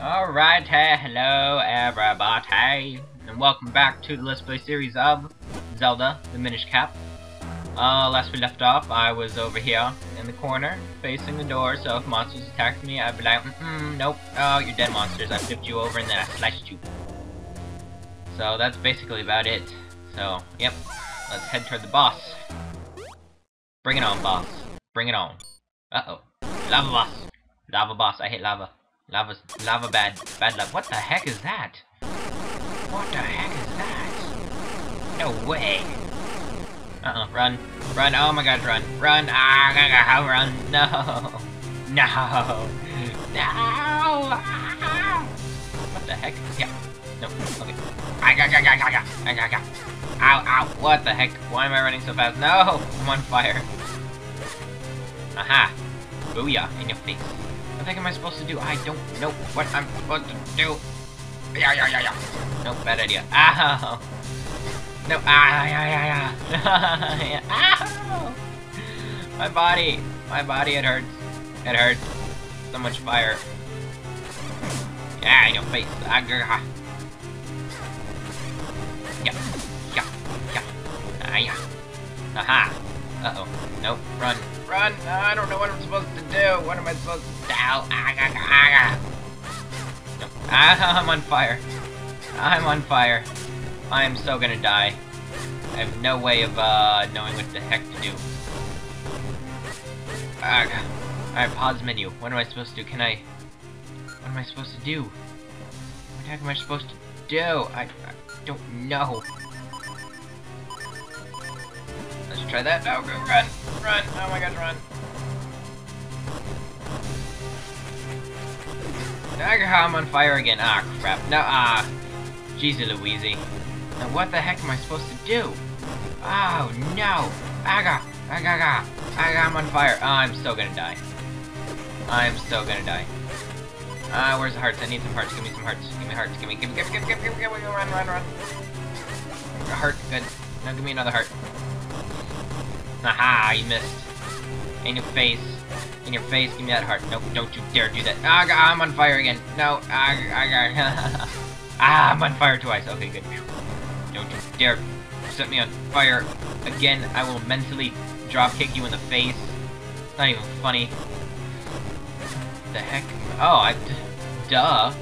Alright, hey, hello everybody, and welcome back to the Let's Play series of Zelda, the Minish Cap. Uh, last we left off, I was over here in the corner, facing the door, so if monsters attacked me, I'd be like, mm, nope, oh, you're dead monsters, I flipped you over and then I sliced you. So that's basically about it. So, yep, let's head toward the boss. Bring it on, boss. Bring it on. Uh-oh. Lava boss. Lava boss, I hate lava. Lava's lava bad bad lava. What the heck is that? What the heck is that? No way. Uh-uh, run. Run, oh my god, run. Run, ah, run, no. No. No. Ah. What the heck? Yeah. No, okay. Got, got, I got, got. Ow, ow, what the heck? Why am I running so fast? No, I'm on fire. Aha. Booyah, in your face. The heck am I supposed to do? I don't know what I'm supposed to do. Yeah, yeah, yeah, yeah. Nope, bad idea. Ow. No, ah, yeah, yeah, yeah. Ow. My body. My body, it hurts. It hurts. So much fire. Yeah, your face. Ah. Yeah, yeah, yeah. Ah, yeah. Aha. Uh-oh. Nope. Run. Run! I don't know what I'm supposed to do. What am I supposed to do? Ah, ah, ah, ah, I'm on fire. I'm on fire. I am so gonna die. I have no way of uh, knowing what the heck to do. Ah, Alright, pause menu. What am I supposed to do? Can I... What am I supposed to do? What the heck am I supposed to do? I, I don't know. Let's try that. No, go run, run. Oh my god, run. I'm on fire again. Ah, crap. No, ah. Jeezy Louise. Now what the heck am I supposed to do? Oh, no. Aga, aga, aga. Aga, I'm on fire. Oh, I'm so gonna die. I'm so gonna die. Ah, uh, where's the hearts? I need some hearts. Give me some hearts. Give me hearts. Give me, give me, give me, give me, give me, give me, give me, run, run, run. A heart, good. Now give me another heart. Aha, you missed. In your face. In your face, give me that heart. Nope, don't you dare do that. Ah, I'm on fire again. No, ah, ah, ah, I'm on fire twice. Okay, good. Don't you dare set me on fire again. I will mentally drop kick you in the face. It's not even funny. The heck? Oh, I... Duh.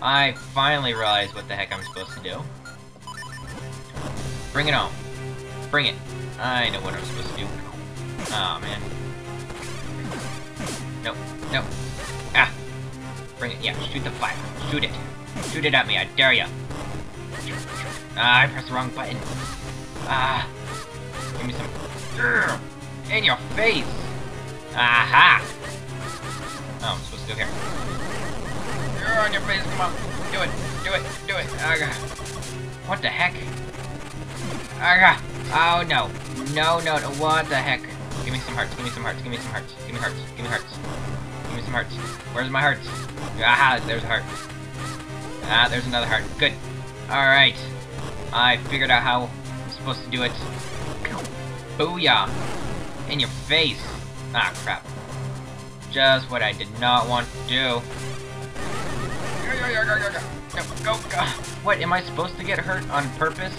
I finally realized what the heck I'm supposed to do. Bring it on. Bring it. I know what I'm supposed to do. Oh man. No, no. Ah! Bring it, yeah, shoot the fire. Shoot it. Shoot it at me, I dare ya. Ah, I pressed the wrong button. Ah. Give me some... In your face! Aha! Oh, I'm supposed to go here. You're on your face, come on. Do it, do it, do it. What the heck? Ah, oh no. No, no, no, what the heck? Give me some hearts, give me some hearts, give me some hearts, give me hearts, give me hearts. Give me some hearts. Where's my hearts? Aha, there's a heart. Ah, there's another heart. Good. Alright. I figured out how I'm supposed to do it. Booyah! In your face! Ah, crap. Just what I did not want to do. No, go, go. What, am I supposed to get hurt on purpose?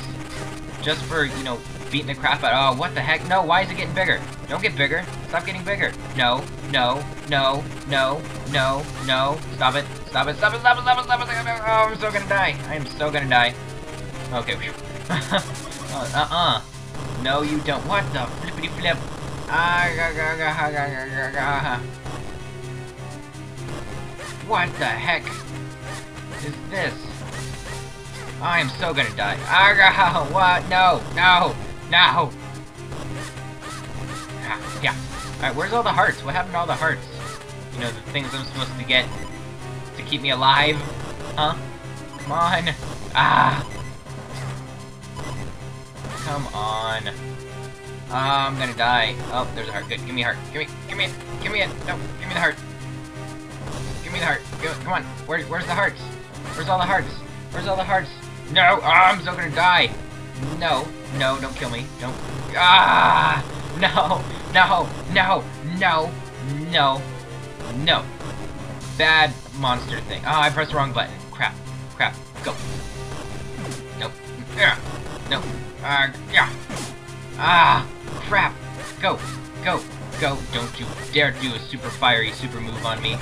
Just for, you know, beating the crap out. Oh, what the heck? No, why is it getting bigger? Don't get bigger. Stop getting bigger. No, no, no, no, no, no. Stop it. Stop it. Stop it. Stop it. Stop it. Stop it. Stop it. Oh, I'm so gonna die. I am so gonna die. Okay. uh-uh. No, you don't. What the flippity flip? Ah. What the heck is this? I am so gonna die. Ah, what? No, no, no. Ah, yeah. Alright, where's all the hearts? What happened to all the hearts? You know, the things I'm supposed to get to keep me alive? Huh? Come on. Ah. Come on. Oh, I'm gonna die. Oh, there's a heart. Good. Give me a heart. Give me, give me it. Give me it. No, give me the heart. Give me the heart. Go, come on. Where, where's the hearts? Where's all the hearts? Where's all the hearts? No! Oh, I'm still gonna die! No, no, don't kill me. Don't. Ah! No! No! No! No! No! No! bad monster thing. Oh, I pressed the wrong button. Crap. Crap. Go. Nope. Yeah. No. Uh, yeah. Ah, crap. Go. Go. Go. Don't you dare do a super fiery super move on me.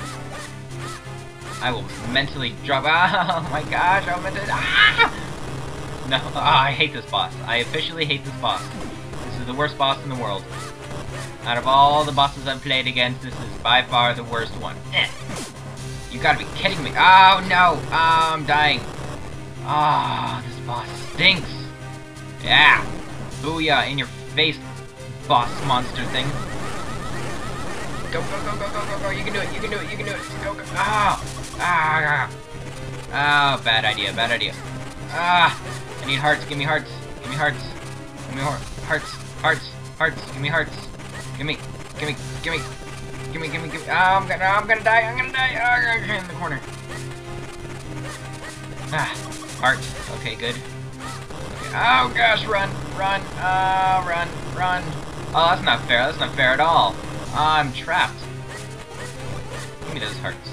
I will mentally drop. Oh my gosh, I'm mentally. Ah! No, oh, I hate this boss. I officially hate this boss. This is the worst boss in the world. Out of all the bosses I've played against, this is by far the worst one. Eh. You gotta be kidding me. Oh no! Oh, I'm dying. Ah, oh, this boss stinks. Yeah. Booyah in your face, boss monster thing. Go, go, go, go, go, go, go. You can do it, you can do it, you can do it. Go, go. Ah! Ah! Ah, bad idea, bad idea. Ah! I need hearts, give me hearts. Give me hearts. Give me hearts, hearts, hearts. Give me hearts. Give me, give me, give me, give me, give me, give me. Oh, I'm gonna, I'm gonna die, I'm gonna die. I'm in the corner. Ah, heart. Okay, good. Okay. Oh gosh, run, run, uh, run, run. Oh, that's not fair. That's not fair at all. I'm trapped. Give me those hearts.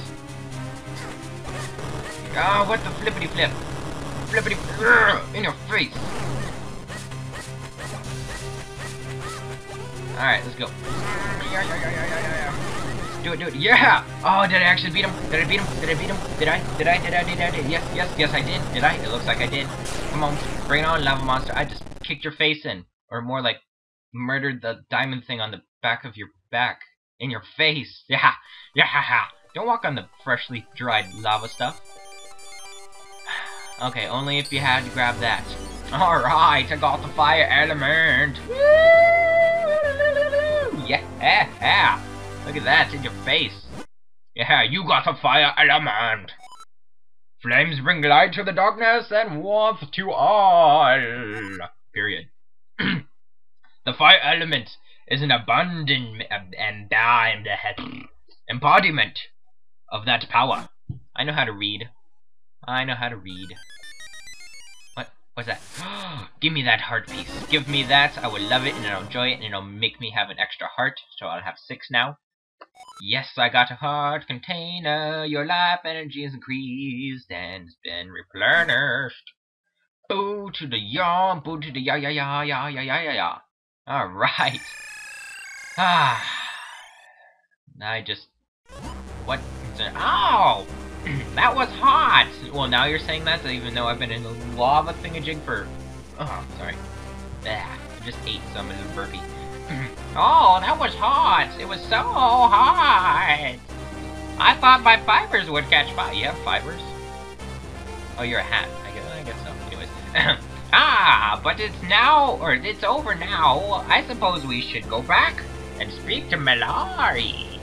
Oh, what the flippity flip? Flippity in your face. Alright, let's go. Do it, do it. Yeah! Oh, did I actually beat him? Did I beat him? Did I beat him? Did I? Did I? Did I? Did I? Did I? Yes, yes, yes, I did. Did I? It looks like I did. Come on, bring it on, lava monster. I just kicked your face in. Or more like, murdered the diamond thing on the back of your back. In your face. Yeah, yeah, Don't walk on the freshly dried lava stuff. Okay, only if you had to grab that. Alright, I got the fire element. Yeah, look at that in your face. Yeah, you got the fire element. Flames bring light to the darkness and warmth to all. Period. the fire element is an abundant and embodiment of that power. I know how to read. I know how to read. What? What's that? Give me that heart piece. Give me that. I will love it and I'll enjoy it and it'll make me have an extra heart. So I'll have six now. Yes, I got a heart container. Your life energy is increased and has been replenished. Boo to the yaw, boo to the ya ya ya ya ya ya ya ya. Alright. Ah. I just... What? Ow! that was hot! Well, now you're saying that, even though I've been in the lava thingamajig for... Oh, sorry. Ah, I just ate some of the burpee. oh, that was hot! It was so hot! I thought my fibers would catch fire. You have fibers? Oh, you're a hat. I guess, I guess so. Anyways. ah, but it's now, or it's over now. I suppose we should go back and speak to Melari.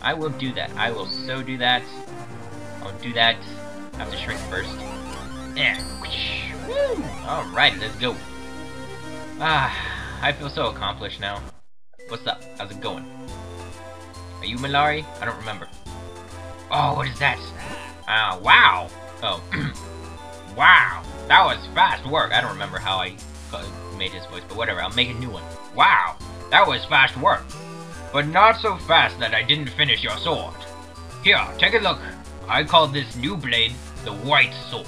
I will do that. I will so do that. I'll do that. Have to shrink first. Yeah. Woo! Alright, let's go. Ah, I feel so accomplished now. What's up? How's it going? Are you Melari? I don't remember. Oh, what is that? Ah, uh, wow! Oh. wow! That was fast work. I don't remember how I made his voice, but whatever. I'll make a new one. Wow! That was fast work. But not so fast that I didn't finish your sword. Here, take a look. I call this new blade the White Sword.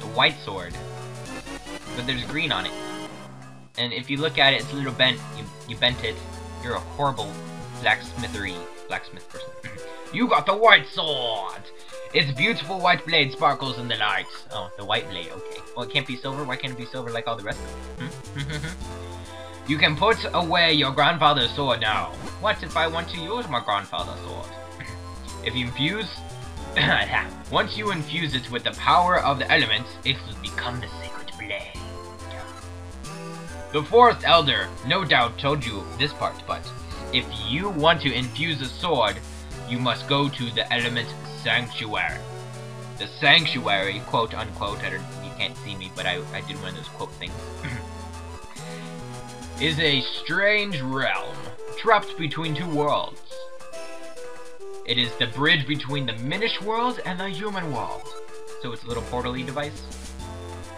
The White Sword. But there's green on it. And if you look at it, it's a little bent. You, you bent it. You're a horrible blacksmithery blacksmith person. you got the White Sword! Its beautiful white blade sparkles in the light. Oh, the white blade, okay. Well, it can't be silver. Why can't it be silver like all the rest of them? Hmm? you can put away your grandfather's sword now. What if I want to use my grandfather's sword? if you infuse Once you infuse it with the power of the elements, it will become the sacred blade. The fourth Elder no doubt told you this part, but if you want to infuse a sword, you must go to the element sanctuary. The sanctuary, quote unquote, I don't, you can't see me, but I, I did one of those quote things, is a strange realm, trapped between two worlds. It is the bridge between the Minish world and the human world. So it's a little portally device.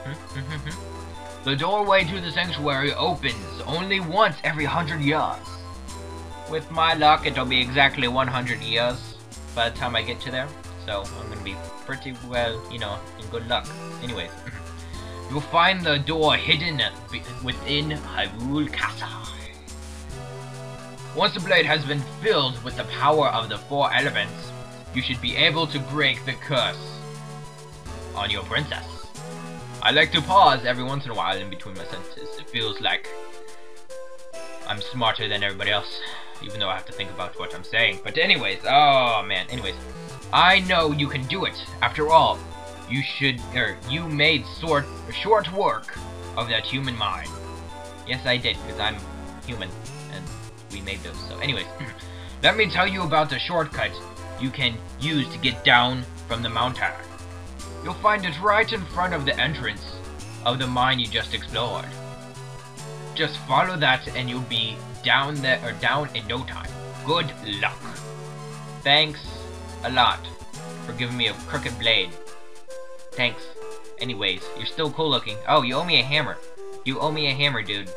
Hmm, hmm, hmm, the doorway to the sanctuary opens only once every hundred years. With my luck, it'll be exactly 100 years. by the time I get to there. So I'm gonna be pretty well, you know, in good luck. Anyways, you'll find the door hidden within Hyrule Castle. Once the blade has been filled with the power of the four elements, you should be able to break the curse on your princess. I like to pause every once in a while in between my sentences. It feels like I'm smarter than everybody else, even though I have to think about what I'm saying. But anyways, oh man, anyways. I know you can do it. After all, you should, er, you made short, short work of that human mind. Yes, I did, because I'm human, we made those. So anyways, let me tell you about the shortcut you can use to get down from the mountain. You'll find it right in front of the entrance of the mine you just explored. Just follow that and you'll be down there or down in no time. Good luck. Thanks a lot for giving me a crooked blade. Thanks. Anyways, you're still cool looking. Oh, you owe me a hammer. You owe me a hammer, dude.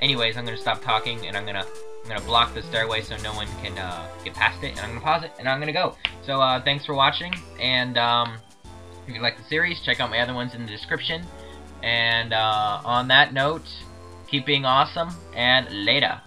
Anyways, I'm gonna stop talking and I'm gonna I'm gonna block the stairway so no one can uh, get past it, and I'm gonna pause it, and I'm gonna go. So, uh, thanks for watching, and um, if you like the series, check out my other ones in the description. And uh, on that note, keep being awesome, and later.